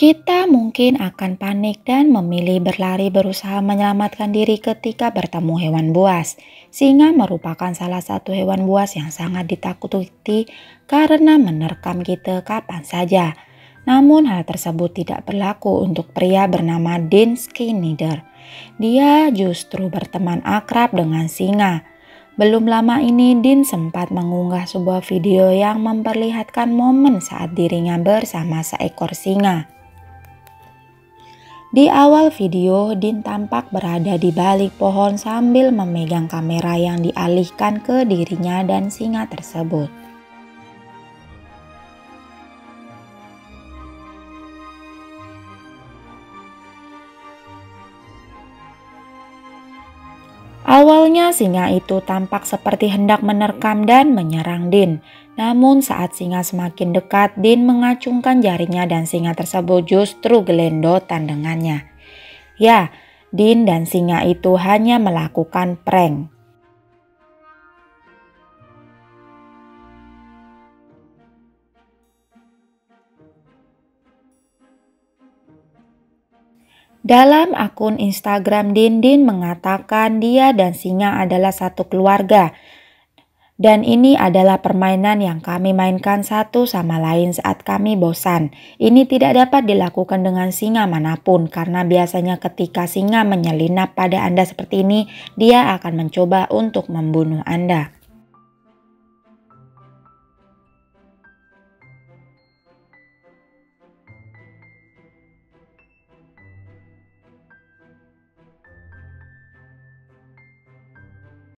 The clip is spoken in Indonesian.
Kita mungkin akan panik dan memilih berlari berusaha menyelamatkan diri ketika bertemu hewan buas. Singa merupakan salah satu hewan buas yang sangat ditakuti karena menerkam kita kapan saja. Namun hal tersebut tidak berlaku untuk pria bernama Dean Schneider. Dia justru berteman akrab dengan singa. Belum lama ini Dean sempat mengunggah sebuah video yang memperlihatkan momen saat dirinya bersama seekor singa. Di awal video, Din tampak berada di balik pohon sambil memegang kamera yang dialihkan ke dirinya dan singa tersebut. Awalnya singa itu tampak seperti hendak menerkam dan menyerang Din. Namun saat singa semakin dekat, Din mengacungkan jarinya dan singa tersebut justru gelendotan dengannya. Ya, Din dan singa itu hanya melakukan prank. Dalam akun Instagram Dindin mengatakan dia dan singa adalah satu keluarga. Dan ini adalah permainan yang kami mainkan satu sama lain saat kami bosan. Ini tidak dapat dilakukan dengan singa mana pun karena biasanya ketika singa menyelinap pada Anda seperti ini, dia akan mencoba untuk membunuh Anda.